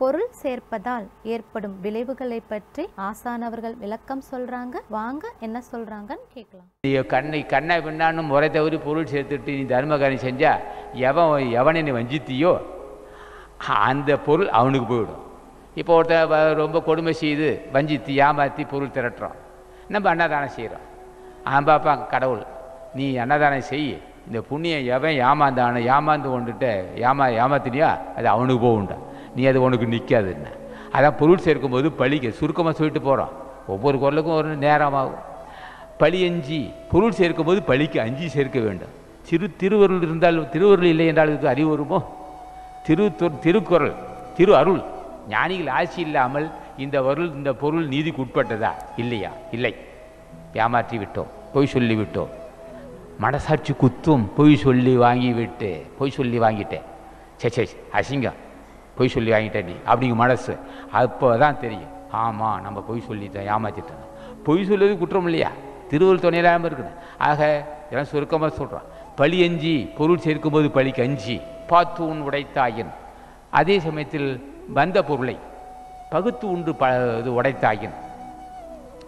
பொருள் சேர்ப்பதால் ஏற்படும் விளைவுகளை பற்றி ஆசானவர்கள் விளக்கம் சொல்றாங்க. வாங்க என்ன சொல்றாங்கன்னு கேட்கலாம். நீ கண்ணை கண்ணை பின்னான்னு முறை தவறி பொருள் சேர்த்துட்டு நீ தர்மகாரியம் செஞ்சா எவன் எவனை நீ வஞ்சித்தியோ அந்த பொருள் அவனுக்கு போயிடும். இப்போ ஒருத்தர் ரொம்ப கொடுமை செய்து வஞ்சித்து ஏமாற்றி பொருள் திரட்டுறோம் நம்ம அன்னதானம் செய்கிறோம் ஆம்பாப்பா கடவுள் நீ அன்னதானம் செய் இந்த புண்ணியம் எவன் ஏமாந்தானோ ஏமாந்து கொண்டுட்டு ஏமா ஏமாத்தினியா அது அவனுக்கு போகுண்டா நீ அது உனக்கு நிற்காதுன்னு அதான் பொருள் சேர்க்கும்போது பழிக்க சுருக்கமாக சொல்லிட்டு போகிறோம் ஒவ்வொரு குரலுக்கும் ஒரு நேரமாகும். பழி அஞ்சு பொருள் சேர்க்கும்போது பழிக்கு அஞ்சு சேர்க்க வேண்டும். திரு திருவருள் இருந்தால் திருவருள் இல்லை என்றால் இதுக்கு அறிவு வருமோ? திரு திருக்குறள் திரு அருள். ஞானிகள் ஆட்சி இல்லாமல் இந்த வருள் இந்த பொருள் நீதிக்கு உட்பட்டதா? இல்லையா? இல்லை. ஏமாற்றி விட்டோம். பொய் சொல்லிவிட்டோம் மனசாட்சி குத்தும். பொய் சொல்லி வாங்கி விட்டு பொய் சொல்லி வாங்கிட்டேன். சே சே அசிங்கம். பொய் சொல்லி வாங்கிட்டேன் நீ அப்படிங்க மனசு. அப்போ தான் தெரியும். ஆமாம் நம்ம பொய் சொல்லிட்டேன் ஏமாற்றிட்டோம் பொய் சொல்லுறது குற்றம் இல்லையா? திருவள்ளுவர் துணை இருக்குது. ஆக இதெல்லாம் சுருக்கமாக சொல்கிறான் பழி அஞ்சி பொருள் சேர்க்கும்போது பழிக்கு அஞ்சி பார்த்து உன் உடைத்தாயின். அதே சமயத்தில் வந்த பொருளை பகுத்து உண்டு ப இது உடைத்தாயின்.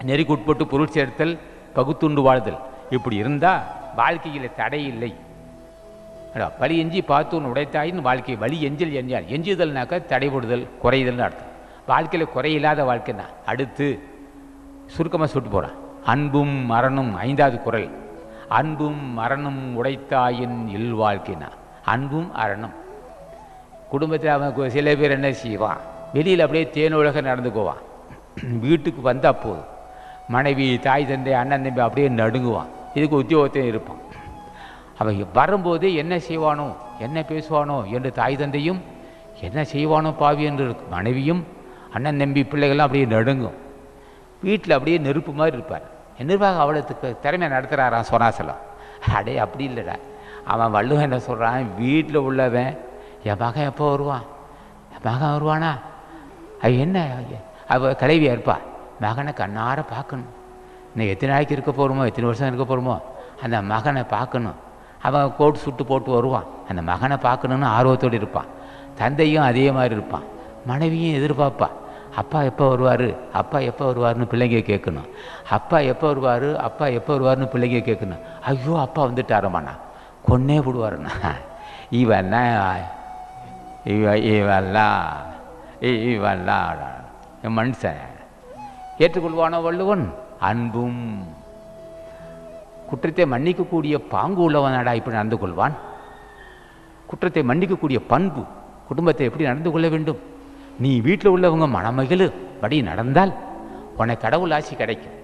நெறிக்கு உட்பட்டு பொருள் சேர்த்தல் பகுத்துண்டு வாழ்தல். இப்படி இருந்தால் வாழ்க்கையில் தடை இல்லை. அடா, எஞ்சி பார்த்தோன்னு உடைத்தாயின் வாழ்க்கை வழி எஞ்சல் எஞ்சால் எஞ்சுதல்னாக்கா தடைபடுதல் குறையுதல்னு அர்த்தம். வாழ்க்கையில் குறையில்லாத வாழ்க்கைன்னா அடுத்து சுருக்கமாக சுட்டு போகிறான் அன்பும் மரணம் ஐந்தாவது குரல். அன்பும் மரணம் உடைத்தாயின் இல் வாழ்க்கைனா அன்பும் அரணும் குடும்பத்தில் அவன் சில பேர் என்ன செய்வான்? வெளியில் அப்படியே தேனுலக நடந்துக்குவான் வீட்டுக்கு வந்தால் போதும். மனைவி தாய் தந்தை அண்ணன் தம்பி அப்படியே நடுங்குவான். இதுக்கு உத்தியோகத்தையும் இருப்பான். அவன் வரும்போது என்ன செய்வானோ என்ன பேசுவானோ என்று தாய் தந்தையும் என்ன செய்வானோ பாவி என்று இருக்கும் மனைவியும் அண்ணன் நம்பி பிள்ளைகள்லாம் அப்படியே நடுங்கும். வீட்டில் அப்படியே நெருப்பு மாதிரி இருப்பார். நிர்வாகம் அவ்வளோத்துக்கு திறமை நடத்துகிறாராம் சொனாசலம் அடே அப்படி இல்லைடா. அவன் வள்ளுவன் என்ன சொல்கிறான் வீட்டில் உள்ளவன் என் மகன் எப்போ வருவான்? என் மகன் வருவானா? அது என்ன? அவ கலைவியாக இருப்பா. மகனை கண்ணார பார்க்கணும். இன்னும் எத்தனை நாளைக்கு இருக்க போகிறோமோ எத்தனை வருஷம் இருக்க போகிறோமோ அந்த மகனை பார்க்கணும். அவன் கோட் சுட்டு போட்டு வருவான். அந்த மகனை பார்க்கணுன்னு ஆர்வத்தோடு இருப்பான். தந்தையும் அதே மாதிரி இருப்பான். மனைவியும் எதிர்பார்ப்பா. அப்பா எப்போ வருவார்? அப்பா எப்போ வருவார்னு பிள்ளைங்க கேட்கணும். அப்பா எப்போ வருவார்? அப்பா எப்போ வருவார்னு பிள்ளைங்க கேட்கணும். ஐயோ அப்பா வந்துட்டாரம்மாண்ணா. கொன்னே விடுவாருண்ணா. இவன்னா இவ இவெல்லாம் இ- இவெல்லாம் என் மனுஷன். ஏற்றுக்கொள்வானோ வள்ளுவன்? அன்பும் குற்றத்தை மன்னிக்கக்கூடிய பாங்கு உள்ளவனடா இப்படி நடந்து கொள்வான்? குற்றத்தை மன்னிக்கக்கூடிய பண்பு குடும்பத்தை எப்படி நடந்து கொள்ள வேண்டும்? நீ வீட்டில் உள்ளவங்க மனமகிழு படி நடந்தால் உனக்கு கடவுள் ஆட்சி கிடைக்கும்.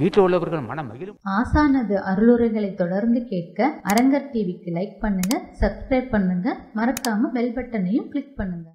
வீட்டில் உள்ளவர்கள் மனமகிழும். ஆசானது அருளுரைகளை தொடர்ந்து கேட்க அரங்கர் டிவிக்கு லைக் பண்ணுங்க சப்ஸ்கிரைப் பண்ணுங்க. மறக்காம பெல் பட்டனையும் கிளிக் பண்ணுங்க.